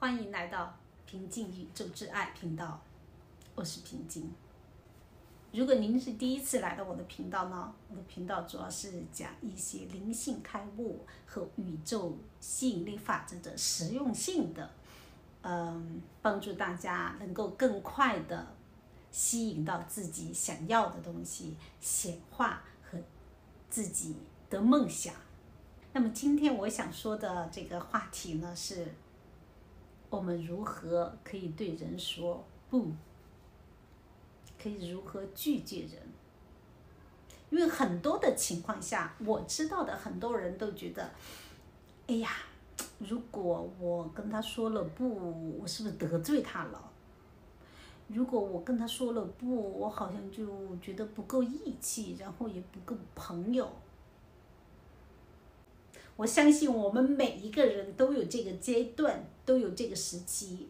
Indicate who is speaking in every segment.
Speaker 1: 欢迎来到平静宇宙之爱频道，我是平静。如果您是第一次来到我的频道呢，我的频道主要是讲一些灵性开悟和宇宙吸引力法则的实用性的，嗯，帮助大家能够更快的吸引到自己想要的东西，显化和自己的梦想。那么今天我想说的这个话题呢，是我们如何可以对人说不，可以如何拒绝人。因为很多的情况下，我知道的很多人都觉得，哎呀，如果我跟他说了不，我是不是得罪他了？如果我跟他说了不，我好像就觉得不够义气，然后也不够朋友。我相信我们每一个人都有这个阶段，都有这个时期。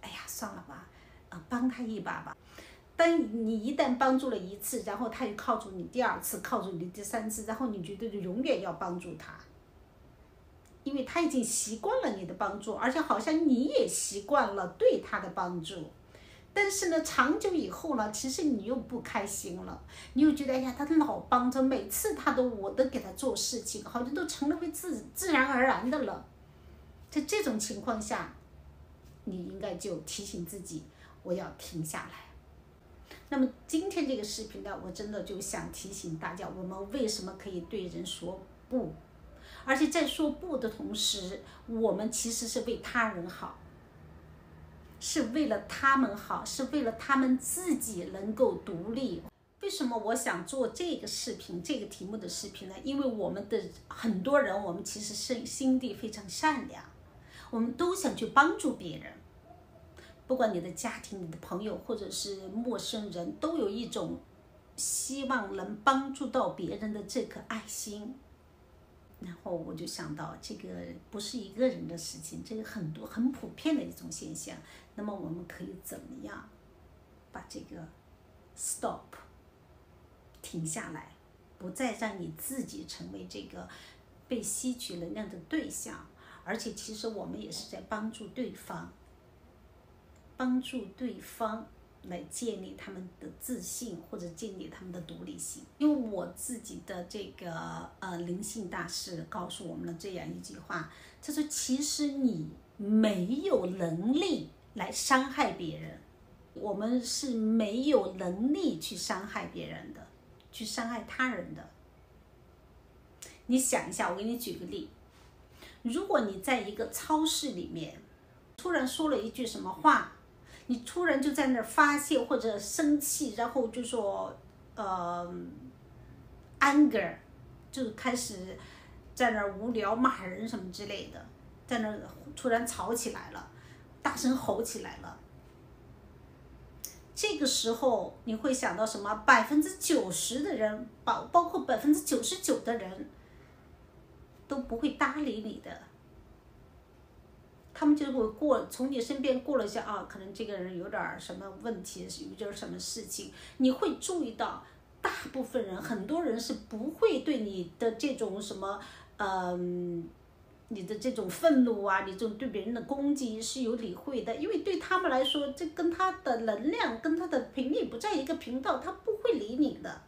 Speaker 1: 哎呀，算了吧，啊，帮他一把吧。但你一旦帮助了一次，然后他又靠住你第二次，靠住你第三次，然后你觉得就永远要帮助他，因为他已经习惯了你的帮助，而且好像你也习惯了对他的帮助。但是呢，长久以后呢，其实你又不开心了，你又觉得哎呀，他老帮着，每次他都我都给他做事情，好像都成了为自自然而然的了。在这种情况下，你应该就提醒自己，我要停下来。那么今天这个视频呢，我真的就想提醒大家，我们为什么可以对人说不，而且在说不的同时，我们其实是为他人好。是为了他们好，是为了他们自己能够独立。为什么我想做这个视频，这个题目的视频呢？因为我们的很多人，我们其实是心地非常善良，我们都想去帮助别人。不管你的家庭、你的朋友，或者是陌生人，都有一种希望能帮助到别人的这颗爱心。然后我就想到，这个不是一个人的事情，这个很多很普遍的一种现象。那么我们可以怎么样把这个 stop 停下来，不再让你自己成为这个被吸取能量的对象，而且其实我们也是在帮助对方，帮助对方。来建立他们的自信，或者建立他们的独立性。因为我自己的这个呃灵性大师告诉我们了这样一句话，他说：“其实你没有能力来伤害别人，我们是没有能力去伤害别人的，去伤害他人的。”你想一下，我给你举个例，如果你在一个超市里面，突然说了一句什么话。你突然就在那儿发泄或者生气，然后就说，呃，anger，就开始在那儿无聊骂人什么之类的，在那儿突然吵起来了，大声吼起来了。这个时候你会想到什么？百分之九十的人，包包括百分之九十九的人，都不会搭理你的。他们就会过从你身边过了一下啊，可能这个人有点什么问题，有点什么事情，你会注意到，大部分人，很多人是不会对你的这种什么，嗯，你的这种愤怒啊，你这种对别人的攻击是有理会的，因为对他们来说，这跟他的能量跟他的频率不在一个频道，他不会理你的。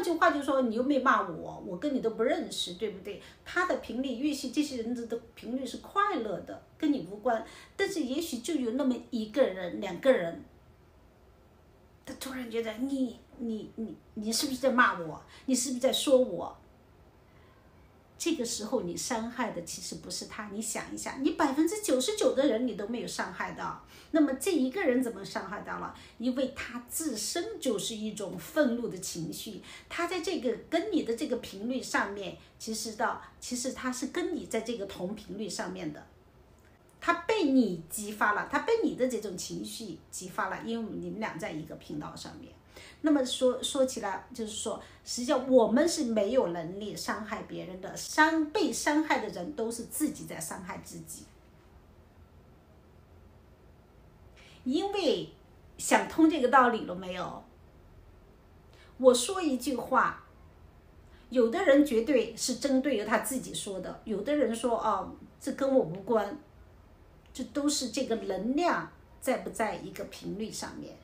Speaker 1: 换句话就说，你又没骂我，我跟你都不认识，对不对？他的频率，也许这些人的频率是快乐的，跟你无关。但是也许就有那么一个人、两个人，他突然觉得你、你、你、你是不是在骂我？你是不是在说我？这个时候你伤害的其实不是他，你想一下，你百分之九十九的人你都没有伤害到，那么这一个人怎么伤害到了？因为他自身就是一种愤怒的情绪，他在这个跟你的这个频率上面，其实到其实他是跟你在这个同频率上面的，他被你激发了，他被你的这种情绪激发了，因为你们俩在一个频道上面。那么说说起来，就是说，实际上我们是没有能力伤害别人的，伤被伤害的人都是自己在伤害自己。因为想通这个道理了没有？我说一句话，有的人绝对是针对于他自己说的，有的人说哦，这跟我无关，这都是这个能量在不在一个频率上面。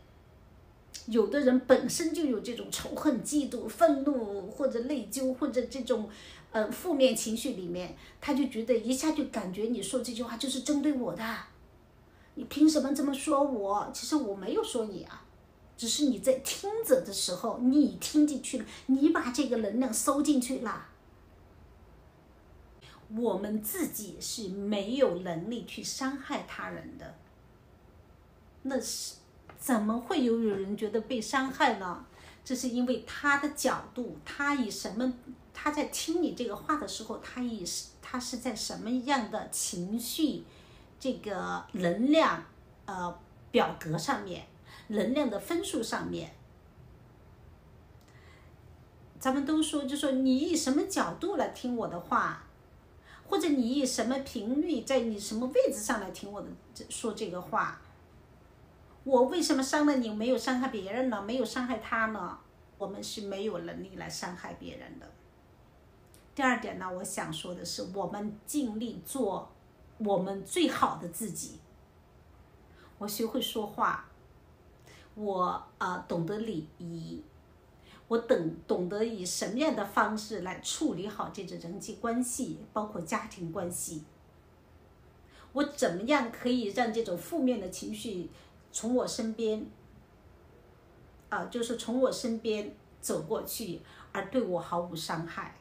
Speaker 1: 有的人本身就有这种仇恨、嫉妒、愤怒或者内疚或者这种，呃，负面情绪里面，他就觉得一下就感觉你说这句话就是针对我的，你凭什么这么说我？其实我没有说你啊，只是你在听着的时候，你听进去了，你把这个能量收进去了。我们自己是没有能力去伤害他人的，那是。怎么会有有人觉得被伤害呢？这是因为他的角度，他以什么？他在听你这个话的时候，他以他是在什么样的情绪、这个能量呃表格上面，能量的分数上面？咱们都说，就说你以什么角度来听我的话，或者你以什么频率，在你什么位置上来听我的说这个话？我为什么伤了你，没有伤害别人呢？没有伤害他呢？我们是没有能力来伤害别人的。第二点呢，我想说的是，我们尽力做我们最好的自己。我学会说话，我啊懂得礼仪，我懂懂得以什么样的方式来处理好这种人际关系，包括家庭关系。我怎么样可以让这种负面的情绪？从我身边，啊，就是从我身边走过去，而对我毫无伤害。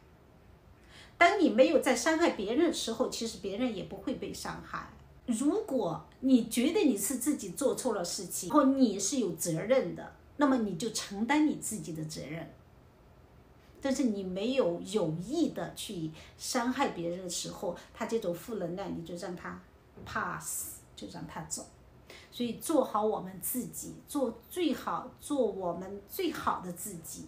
Speaker 1: 当你没有在伤害别人的时候，其实别人也不会被伤害。如果你觉得你是自己做错了事情，然后你是有责任的，那么你就承担你自己的责任。但是你没有有意的去伤害别人的时候，他这种负能量，你就让他 pass，就让他走。所以做好我们自己，做最好，做我们最好的自己，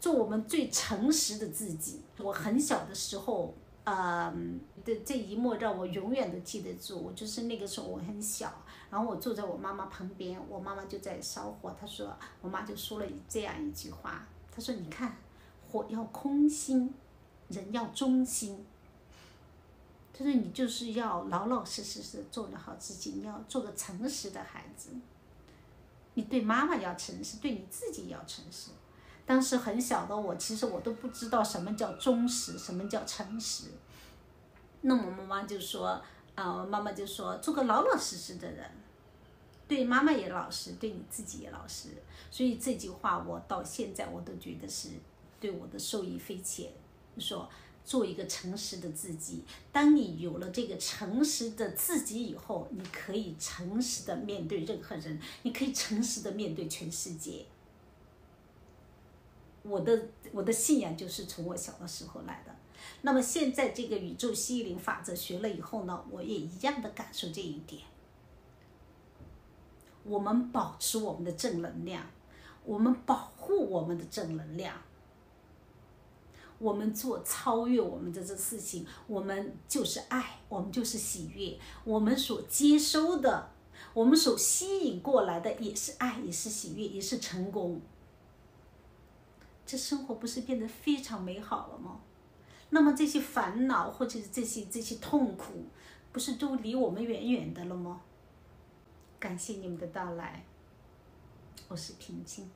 Speaker 1: 做我们最诚实的自己。我很小的时候，嗯，的这一幕让我永远都记得住。我就是那个时候我很小，然后我坐在我妈妈旁边，我妈妈就在烧火。她说，我妈就说了这样一句话，她说：“你看，火要空心，人要忠心。”就是你就是要老老实实的做得好自己，你要做个诚实的孩子。你对妈妈要诚实，对你自己要诚实。当时很小的我，其实我都不知道什么叫忠实，什么叫诚实。那我妈妈就说，啊，妈妈就说，做个老老实实的人，对妈妈也老实，对你自己也老实。所以这句话我到现在我都觉得是对我的受益匪浅。说。做一个诚实的自己。当你有了这个诚实的自己以后，你可以诚实的面对任何人，你可以诚实的面对全世界。我的我的信仰就是从我小的时候来的。那么现在这个宇宙吸引力法则学了以后呢，我也一样的感受这一点。我们保持我们的正能量，我们保护我们的正能量。我们做超越我们的这事情，我们就是爱，我们就是喜悦，我们所接收的，我们所吸引过来的也是爱，也是喜悦，也是成功。这生活不是变得非常美好了吗？那么这些烦恼或者是这些这些痛苦，不是都离我们远远的了吗？感谢你们的到来，我是平静。